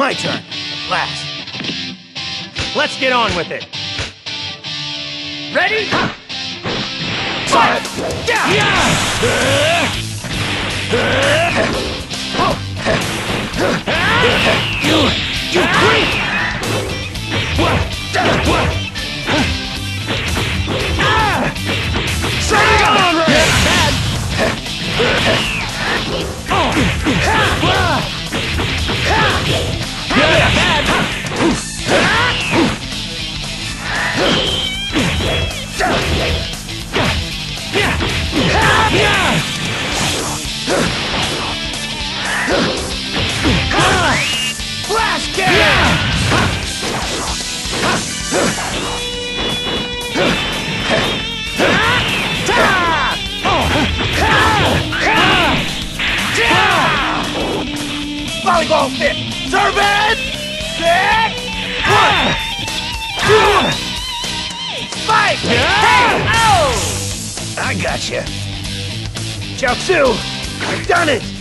My turn. Last. Let's get on with it. Ready? Fight! Yeah! You, uh, uh, Volleyball Fist! Serve it! Six! One! Two! Spike! Hey! Oh! I got you. Jiao Tzu! I've done it!